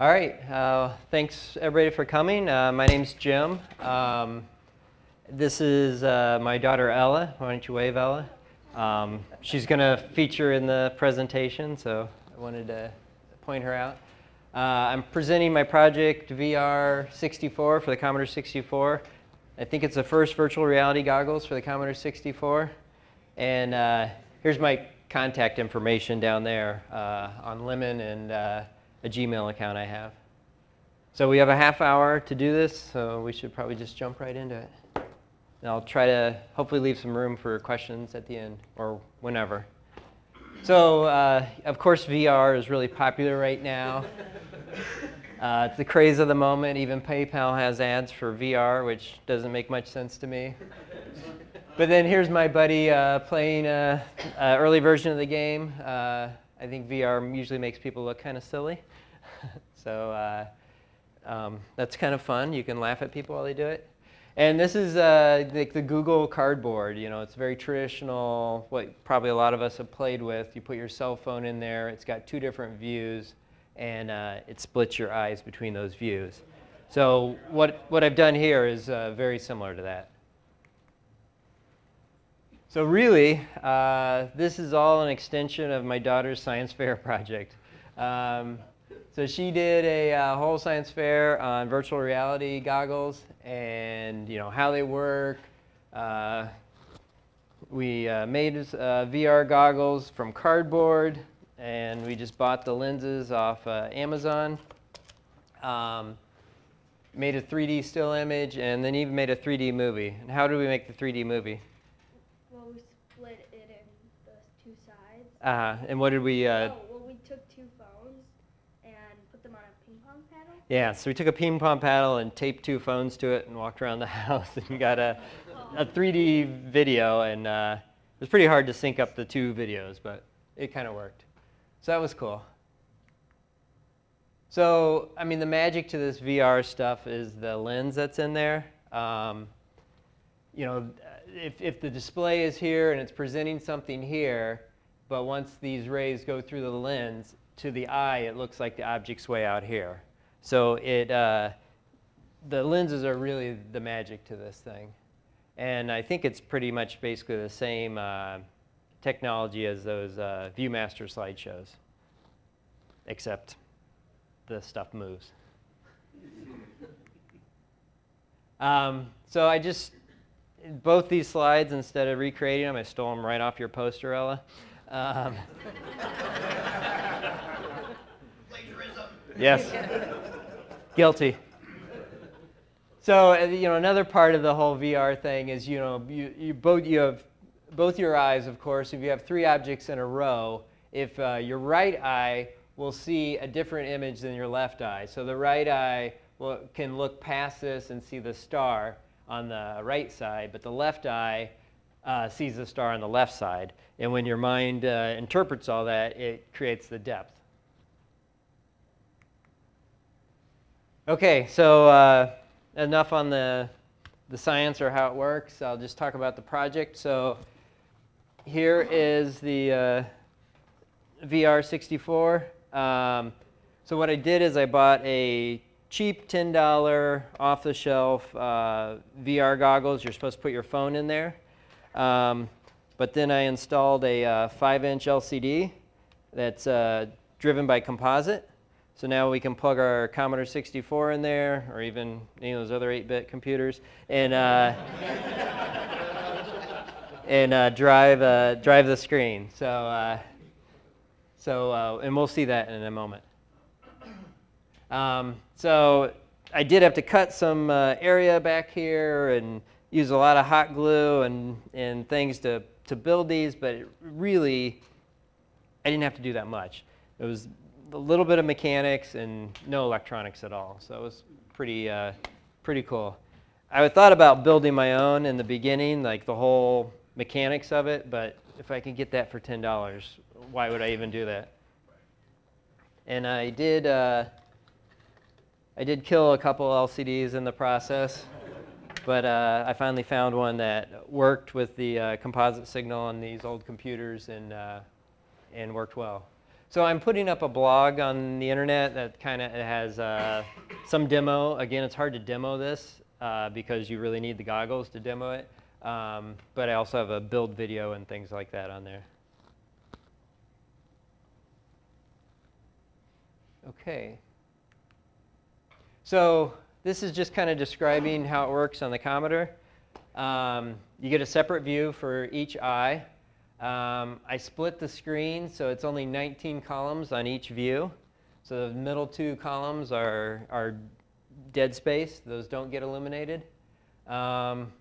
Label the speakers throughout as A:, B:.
A: All right. Uh, thanks, everybody, for coming. Uh, my name's Jim. Um, this is uh, my daughter, Ella. Why don't you wave, Ella? Um, she's going to feature in the presentation, so I wanted to point her out. Uh, I'm presenting my project VR64 for the Commodore 64. I think it's the first virtual reality goggles for the Commodore 64. And uh, here's my contact information down there uh, on Lemon and uh, a Gmail account I have. So we have a half hour to do this, so we should probably just jump right into it. And I'll try to hopefully leave some room for questions at the end or whenever. So, uh, of course, VR is really popular right now. Uh, it's the craze of the moment. Even PayPal has ads for VR, which doesn't make much sense to me. But then here's my buddy uh, playing an early version of the game. Uh, I think VR usually makes people look kind of silly. So uh, um, that's kind of fun. You can laugh at people while they do it. And this is uh, like the Google Cardboard. You know, it's very traditional, what probably a lot of us have played with. You put your cell phone in there. It's got two different views, and uh, it splits your eyes between those views. So what, what I've done here is uh, very similar to that. So really, uh, this is all an extension of my daughter's science fair project. Um, so she did a uh, whole science fair on virtual reality goggles and you know how they work. Uh, we uh, made uh, VR goggles from cardboard and we just bought the lenses off uh, Amazon. Um, made a 3D still image and then even made a 3D movie. And how do we make the 3D movie?
B: Well, we split it in the two sides.
A: Uh, and what did we? Uh,
B: oh, well, we took two phones and put them on a ping pong paddle.
A: Yeah, so we took a ping pong paddle and taped two phones to it and walked around the house and got a, a 3D video. And uh, it was pretty hard to sync up the two videos, but it kind of worked. So that was cool. So, I mean, the magic to this VR stuff is the lens that's in there. Um, you know, if, if the display is here and it's presenting something here, but once these rays go through the lens, to the eye, it looks like the object's way out here. So it, uh, the lenses are really the magic to this thing. And I think it's pretty much basically the same uh, technology as those uh, ViewMaster slideshows, except the stuff moves. Um, so I just, both these slides, instead of recreating them, I stole them right off your poster, Ella. Um, yes, guilty. So uh, you know, another part of the whole VR thing is you know you, you both you have both your eyes, of course. If you have three objects in a row, if uh, your right eye will see a different image than your left eye. So the right eye will, can look past this and see the star on the right side, but the left eye uh, sees the star on the left side. And when your mind uh, interprets all that, it creates the depth. Okay, so uh, enough on the, the science or how it works. I'll just talk about the project. So here is the uh, VR64. Um, so what I did is I bought a cheap $10 off-the-shelf uh, VR goggles. You're supposed to put your phone in there. Um, but then I installed a 5-inch uh, LCD that's uh, driven by composite. So now we can plug our Commodore 64 in there, or even any of those other 8-bit computers, and uh, and uh, drive uh, drive the screen. So uh, so uh, and we'll see that in a moment. Um, so I did have to cut some uh, area back here and use a lot of hot glue and and things to to build these, but really I didn't have to do that much. It was a little bit of mechanics and no electronics at all. So it was pretty, uh, pretty cool. I thought about building my own in the beginning, like the whole mechanics of it, but if I could get that for $10, why would I even do that? And I did, uh, I did kill a couple LCDs in the process, but uh, I finally found one that worked with the uh, composite signal on these old computers and, uh, and worked well. So I'm putting up a blog on the internet that kind of has uh, some demo. Again, it's hard to demo this uh, because you really need the goggles to demo it. Um, but I also have a build video and things like that on there. Okay. So this is just kind of describing how it works on the Commodore. Um, you get a separate view for each eye. Um, I split the screen so it's only 19 columns on each view. So the middle two columns are, are dead space. Those don't get illuminated. Um,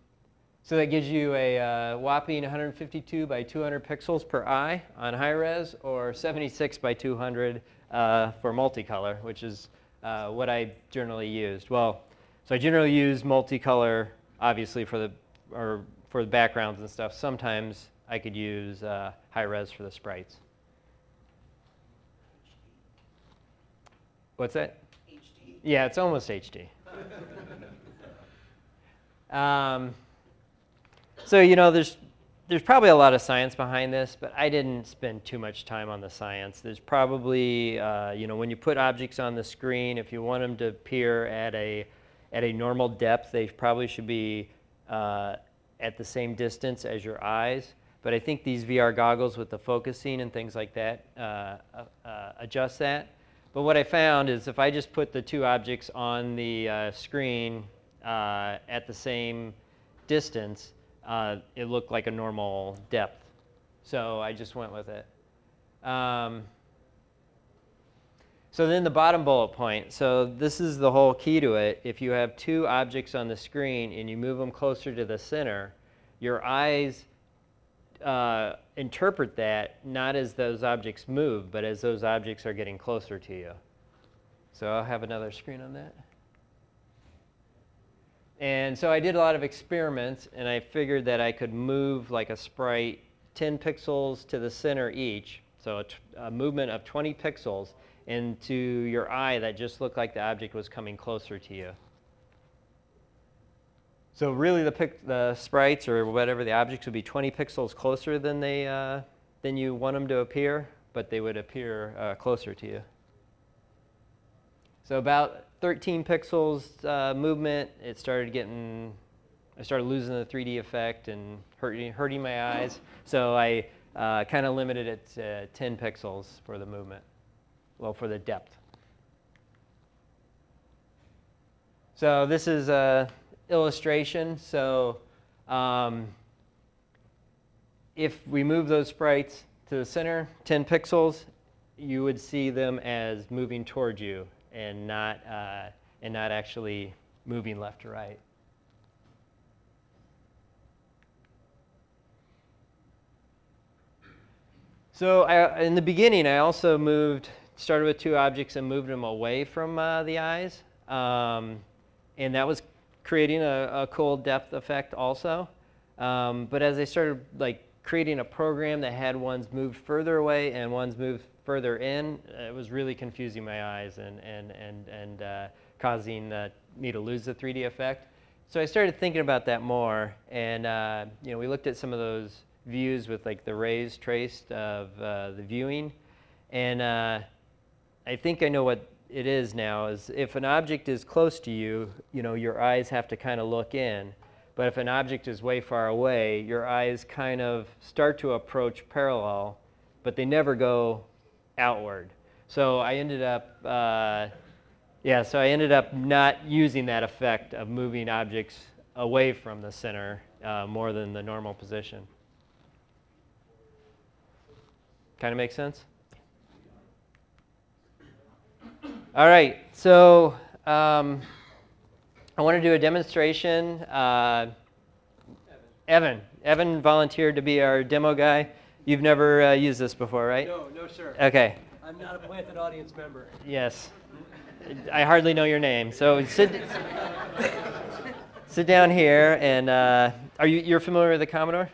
A: so that gives you a uh, whopping 152 by 200 pixels per eye on high res or 76 by 200 uh, for multicolor, which is uh, what I generally used. Well, so I generally use multicolor, obviously for the or for the backgrounds and stuff. Sometimes I could use uh, high res for the sprites. What's that?
C: HD.
A: Yeah, it's almost HD. um, so you know, there's there's probably a lot of science behind this, but I didn't spend too much time on the science. There's probably, uh, you know, when you put objects on the screen, if you want them to appear at a, at a normal depth, they probably should be uh, at the same distance as your eyes. But I think these VR goggles with the focusing and things like that uh, uh, uh, adjust that. But what I found is if I just put the two objects on the uh, screen at the same distance, uh, it looked like a normal depth. So I just went with it. Um, so then the bottom bullet point. So this is the whole key to it. If you have two objects on the screen and you move them closer to the center, your eyes uh, interpret that not as those objects move, but as those objects are getting closer to you. So I'll have another screen on that. And so I did a lot of experiments, and I figured that I could move like a sprite 10 pixels to the center each, so a, a movement of 20 pixels into your eye that just looked like the object was coming closer to you. So really the, pic, the sprites or whatever the objects would be 20 pixels closer than, they, uh, than you want them to appear, but they would appear uh, closer to you. So about 13 pixels uh, movement, it started getting, I started losing the 3D effect and hurting, hurting my eyes. So I uh, kind of limited it to 10 pixels for the movement, well, for the depth. So this is a illustration. So um, if we move those sprites to the center, 10 pixels, you would see them as moving toward you and not, uh, and not actually moving left to right. So I, in the beginning, I also moved, started with two objects and moved them away from uh, the eyes. Um, and that was creating a, a cool depth effect also. Um, but as I started like creating a program that had ones moved further away and ones moved further in, uh, it was really confusing my eyes and, and, and, and uh, causing me to lose the 3D effect. So I started thinking about that more, and uh, you know, we looked at some of those views with like the rays traced of uh, the viewing, and uh, I think I know what it is now. Is if an object is close to you, you know, your eyes have to kind of look in. But if an object is way far away, your eyes kind of start to approach parallel, but they never go outward. So I ended up, uh, yeah, so I ended up not using that effect of moving objects away from the center uh, more than the normal position. Kind of makes sense? All right, so um, I want to do a demonstration. Uh, Evan. Evan volunteered to be our demo guy. You've never uh, used this before, right?
D: No, no, sir.
A: Okay.
D: I'm not a planted audience member.
A: Yes. I hardly know your name. So sit, sit down here and uh, are you you're familiar with the Commodore?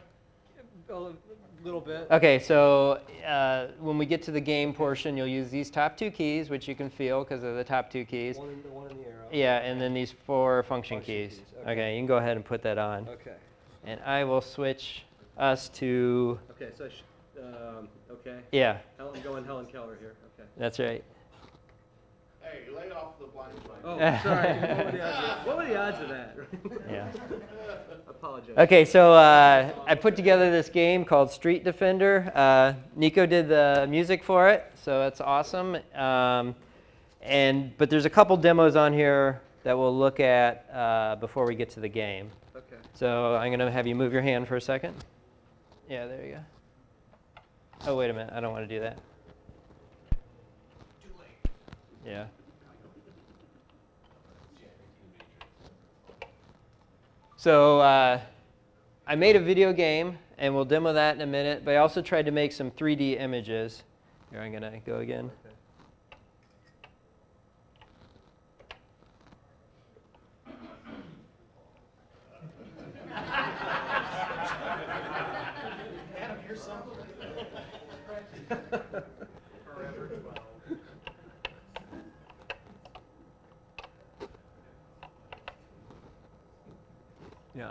D: Little bit.
A: Okay, so uh, when we get to the game portion, you'll use these top two keys, which you can feel because they're the top two keys.
D: One in the, one in the arrow.
A: Yeah, and then these four function,
D: Function
A: keys.
D: keys,
A: Okay.
D: okay.
A: you can go ahead and put that on.
D: Okay.
A: And I will switch us to
D: Okay, so sh- Um, okay.
A: Yeah,
D: Helen, going Helen Keller here. Okay.
A: that's right.
C: Hey, lay off the blind spot.
D: Oh, sorry. what, were the odds of, what were the odds of that?
A: Yeah.
D: Apologize.
A: Okay, so uh, I put together this game called Street Defender. Uh, Nico did the music for it, so that's awesome. Um, and but there's a couple demos on here that we'll look at uh, before we get to the game.
D: Okay.
A: So I'm going to have you move your hand for a second. Yeah, there you go. Oh, wait a minute. I don't want to do that. Yeah. So uh, I made a video game, and we'll demo that in a minute, but I also tried to make some 3D images. Here, I'm going to go again.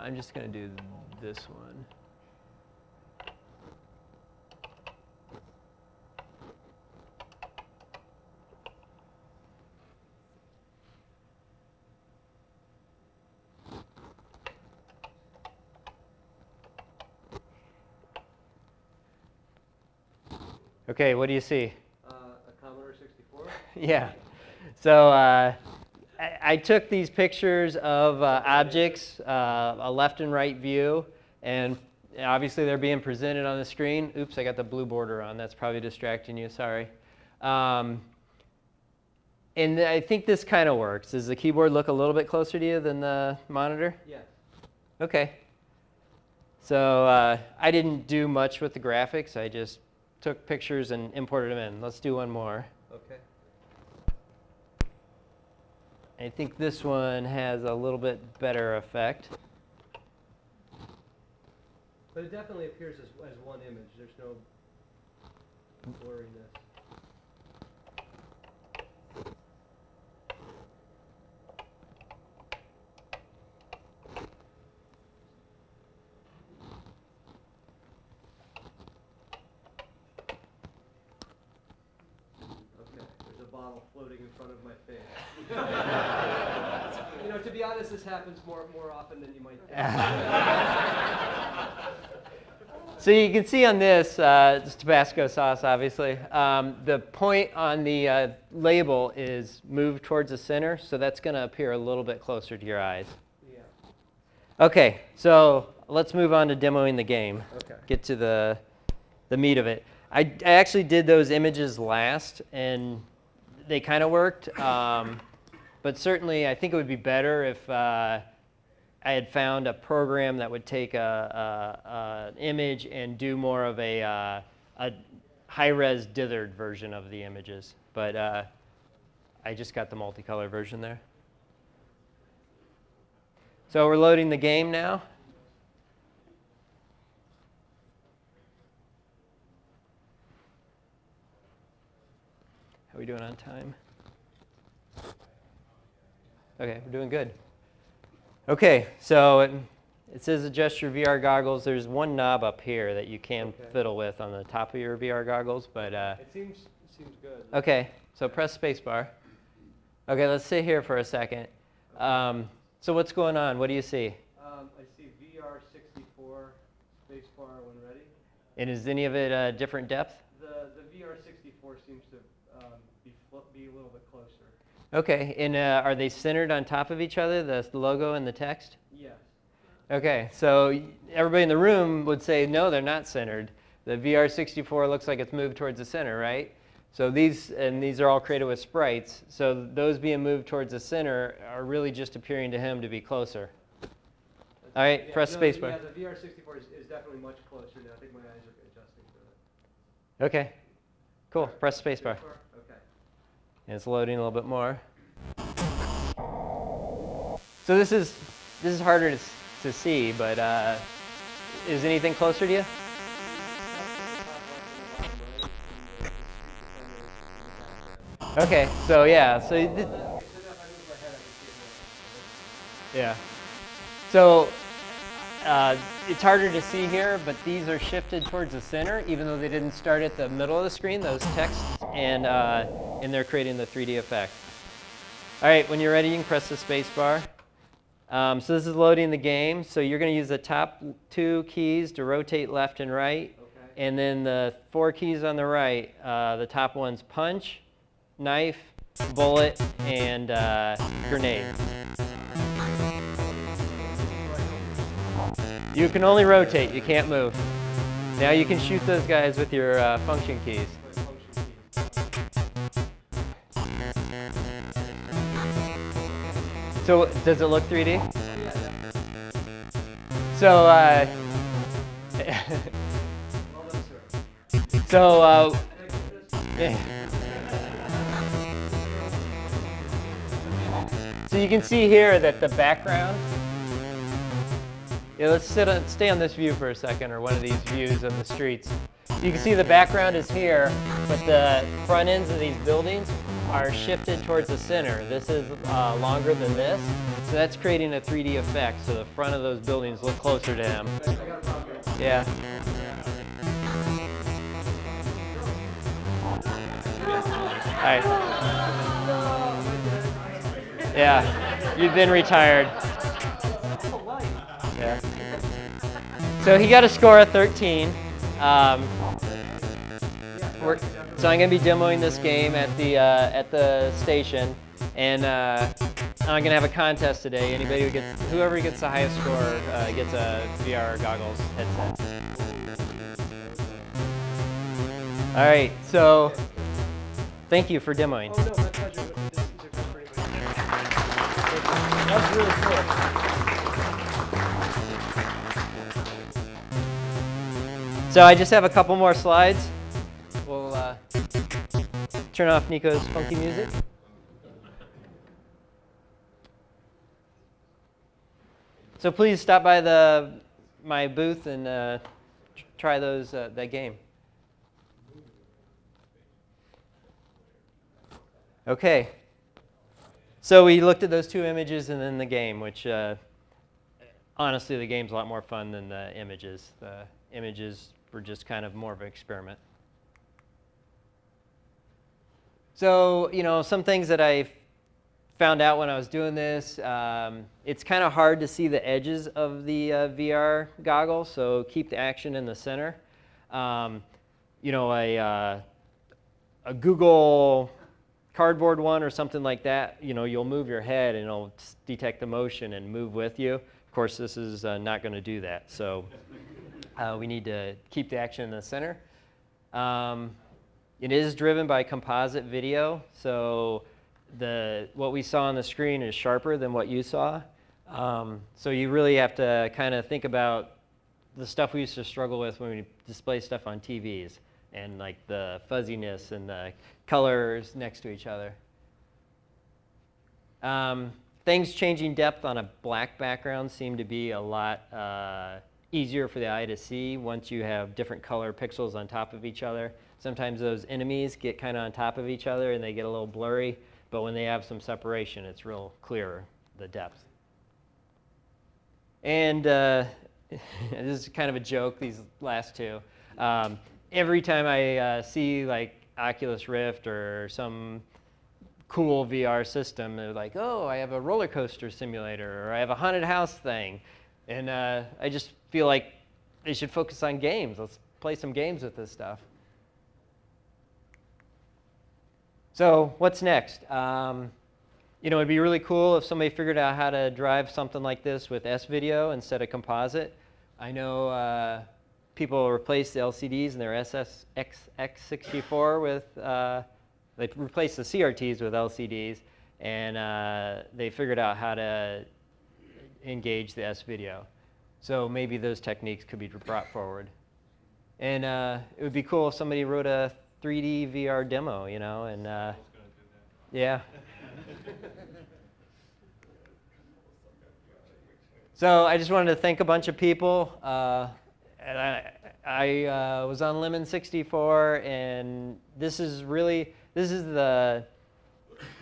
A: I'm just going to do this one. Okay, what do you see?
D: Uh, a Commodore 64.
A: yeah. So uh, I, took these pictures of uh, objects, uh, a left and right view, and obviously they're being presented on the screen. Oops, I got the blue border on. That's probably distracting you. Sorry. Um, and I think this kind of works. Does the keyboard look a little bit closer to you than the monitor?
D: Yes.
A: Okay. So uh, I didn't do much with the graphics. I just took pictures and imported them in. Let's do one more.
D: Okay.
A: I think this one has a little bit better effect.
D: But it definitely appears as, as one image. There's no blurriness. Okay, there's a bottle floating in front of my face. you know, to be honest, this happens more more often than you might think.
A: So you can see on this, uh, it's Tabasco sauce, obviously. Um, the point on the uh, label is moved towards the center, so that's going to appear a little bit closer to your eyes.
D: yeah.
A: Okay, so let's move on to demoing the game.
D: Okay.
A: Get to the, the meat of it. I, I actually did those images last, and they kind of worked. Um, but certainly, I think it would be better if uh, I had found a program that would take a, an image and do more of a, uh, a high-res dithered version of the images. But uh, I just got the multicolor version there. So we're loading the game now. How are we doing on time? Okay, we're doing good. Okay, so it, it says adjust your VR goggles. There's one knob up here that you can
D: Okay.
A: fiddle with on the top of your VR goggles, but uh,
D: It seems it seems good.
A: okay. So press spacebar. Okay, let's sit here for a second. Um, so what's going on? What do you see?
D: Um, I see VR 64 spacebar when ready.
A: And is any of it uh, different depth?
D: The the VR 64 seems to um, be flo- be a little bit closer.
A: Okay, and uh, are they centered on top of each other, the logo and the text?
D: Yes.
A: Okay, so everybody in the room would say, no, they're not centered. The VR64 looks like it's moved towards the center, right? So these, and these are all created with sprites, so those being moved towards the center are really just appearing to him to be closer. All right,
D: Yeah,
A: press
D: no,
A: spacebar.
D: Yeah, the VR 64 is, is definitely much closer now. I think my eyes are adjusting to it.
A: Okay, cool, press spacebar. And it's loading a little bit more. So this is, this is harder to, to see, but uh, is anything closer to you? Okay, so yeah, so yeah. So uh, it's harder to see here, but these are shifted towards the center, even though they didn't start at the middle of the screen, those texts, and, uh, and they're creating the 3D effect. All right, when you're ready, you can press the space bar. Um, so this is loading the game. So you're going to use the top two keys to rotate left and right.
D: Okay.
A: And then the four keys on the right, uh, the top one's punch, knife, bullet, and uh, grenade. You can only rotate, you can't move. Now you can shoot those guys with your uh, function keys. So does it look 3D? So, uh, so, uh, so you can see here that the background. Yeah, let's sit on, stay on this view for a second, or one of these views of the streets. You can see the background is here, but the front ends of these buildings are shifted towards the center. This is uh, longer than this, so that's creating a 3D effect. So the front of those buildings look closer to him.
D: I got a problem.
A: Yeah. Yeah, you've been retired. Yeah. So he got a score of 13. Um, so I'm gonna be demoing this game at the uh, at the station, and uh, I'm gonna have a contest today. Anybody who gets, whoever gets the highest score uh, gets a VR goggles headset. All right, so thank you for demoing.
D: Oh, no, my pleasure. This is a good for anybody. That was really cool.
A: So I just have a couple more slides. Turn off Nico's funky music. So please stop by the my booth and uh, try those uh, that game. Okay. So we looked at those two images and then the game, which uh, honestly, the game's a lot more fun than the images. The images were just kind of more of an experiment. So, you know, some things that I found out when I was doing this, um, it's kind of hard to see the edges of the uh, VR goggles, so keep the action in the center. Um, you know, a, uh, a Google cardboard one or something like that, you know, you'll move your head and it'll detect the motion and move with you. Of course, this is uh, not going to do that. So uh, we need to keep the action in the center. Um, it is driven by composite video, so the what we saw on the screen is sharper than what you saw. Um, so you really have to kind of think about the stuff we used to struggle with when we display stuff on TVs and like the fuzziness and the colors next to each other. Um, things changing depth on a black background seem to be a lot uh, easier for the eye to see once you have different color pixels on top of each other. Sometimes those enemies get kind of on top of each other and they get a little blurry, but when they have some separation, it's real clear, the depth. And uh, this is kind of a joke, these last two. Um, every time I uh, see like Oculus Rift or some cool VR system, they're like, oh, I have a roller coaster simulator or I have a haunted house thing. And uh, I just feel like they should focus on games. Let's play some games with this stuff. So what's next? Um, you know, it'd be really cool if somebody figured out how to drive something like this with S-Video instead of composite. I know uh, people replace the LCDs in their SX64 with, uh, they replaced the CRTs with LCDs, and uh, they figured out how to engage the S-Video. So maybe those techniques could be brought forward. And uh, it would be cool if somebody wrote a 3D VR demo, you know, and uh, yeah. So I just wanted to thank a bunch of people. Uh, and I, I uh, was on Lemon 64, and this is really this is the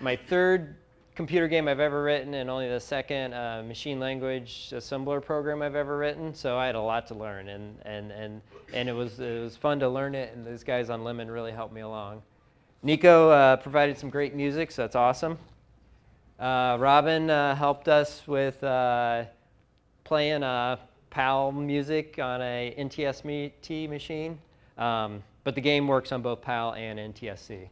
A: my third computer game I've ever written and only the second uh, machine language assembler program I've ever written. So I had a lot to learn, and and and and it was it was fun to learn it. And these guys on Lemon really helped me along. Nico uh, provided some great music, so that's awesome. Uh, Robin uh, helped us with uh, playing uh, PAL music on a NTSC machine, um, but the game works on both PAL and NTSC.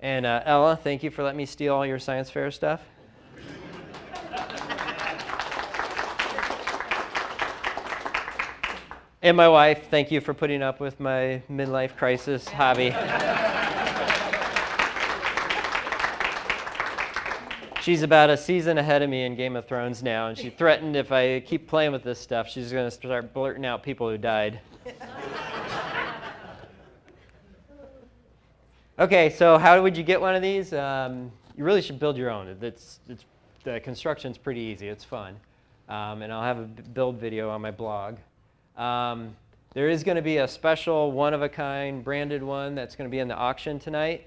A: And uh, Ella, thank you for letting me steal all your science fair stuff. and my wife, thank you for putting up with my midlife crisis hobby. She's about a season ahead of me in Game of Thrones now, and she threatened if I keep playing with this stuff, she's going to start blurting out people who died. Okay, so how would you get one of these? Um, you really should build your own. It's, it's, the construction's pretty easy. It's fun. Um, and I'll have a build video on my blog. Um, there is going to be a special one-of-a-kind branded one that's going to be in the auction tonight.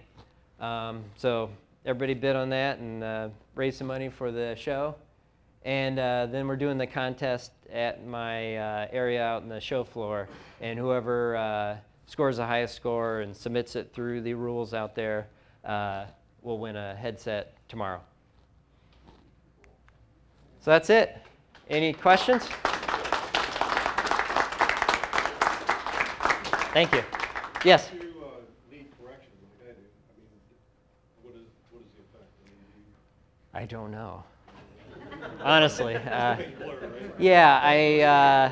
A: Um, so everybody bid on that and uh, raise some money for the show. And uh, then we're doing the contest at my uh, area out in the show floor. And whoever uh, scores the highest score and submits it through the rules out there uh, will win a headset tomorrow. So that's it. Any questions? Thank you. Yes?
C: If you need correction like I do, I mean, what is, what is the effect? I mean, do you-
A: I don't know. Honestly. Uh,
C: Big blur, right?
A: yeah, I, uh,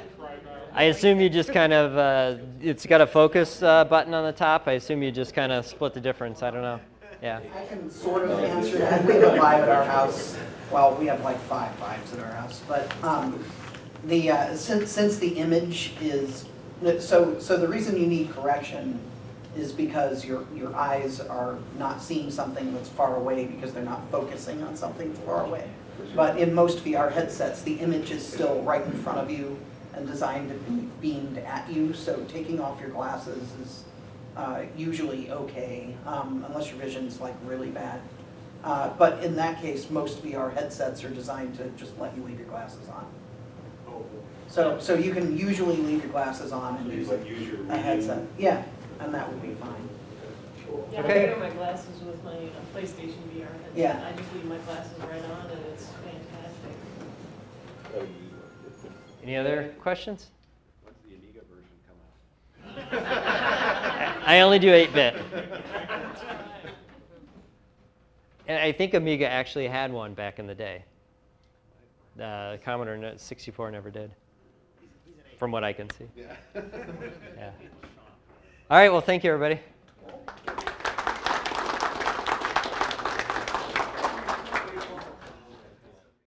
A: I assume you just kind of, uh, it's got a focus uh, button on the top. I assume you just kind of split the difference. I don't know. Yeah.
E: I can sort of answer that. We have five at our house. Well, we have like five fives at our house, but um, the uh, since since the image is so so the reason you need correction is because your your eyes are not seeing something that's far away because they're not focusing on something far away. But in most VR headsets, the image is still right in front of you and designed to be beamed at you. So taking off your glasses is uh, usually okay, um, unless your vision's like really bad. Uh, but in that case, most VR headsets are designed to just let you leave your glasses on.
C: Oh,
E: So, so you can usually leave your glasses on and
C: You
E: use
C: like use your
E: a headset. Yeah, and that would be fine.
F: Yeah,
A: Okay.
F: I wear my glasses with my uh, PlayStation VR headset.
E: Yeah.
F: I just leave my glasses right on and it's fantastic.
A: Any other questions?
C: When's the Amiga version come out?
A: I only do 8 bit. And I think Amiga actually had one back in the day. Uh, Commodore 64 never did, from what I can see.
C: Yeah.
A: Yeah. All right, well, thank you, everybody.